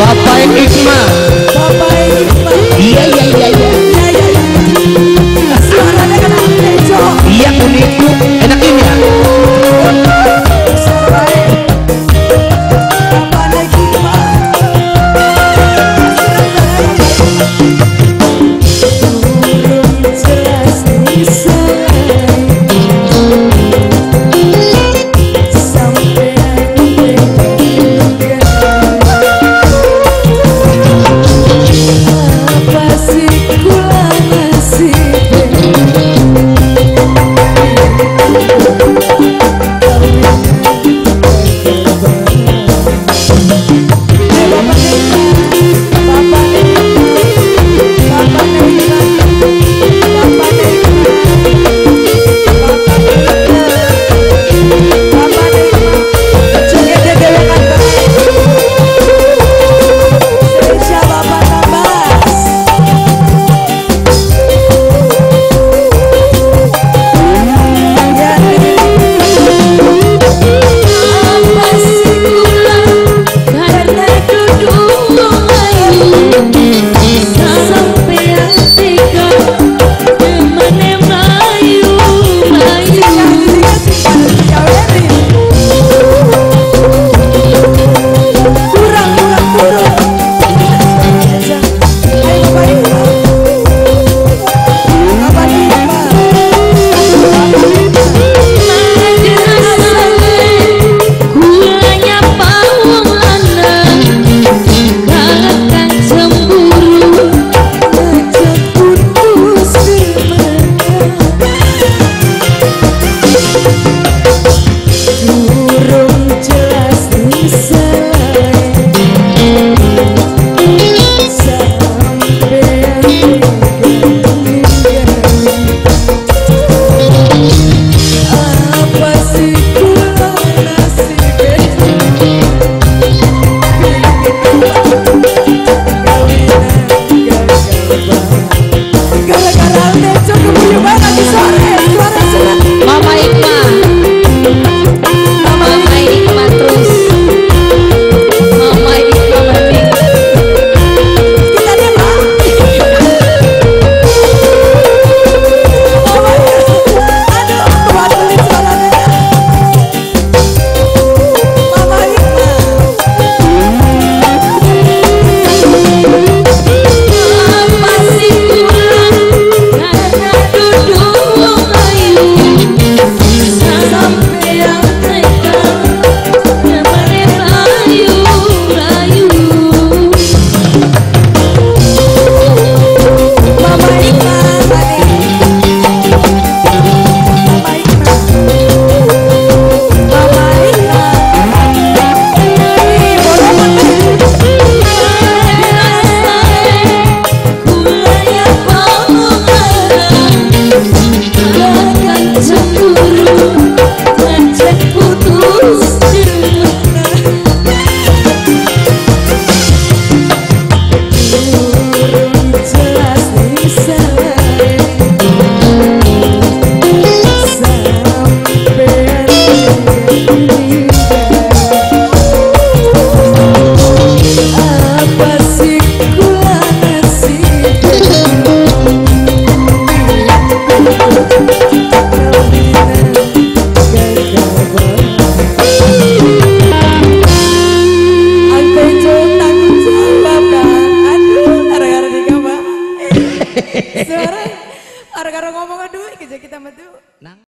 Bapak Ikma Bapak